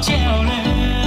treo leo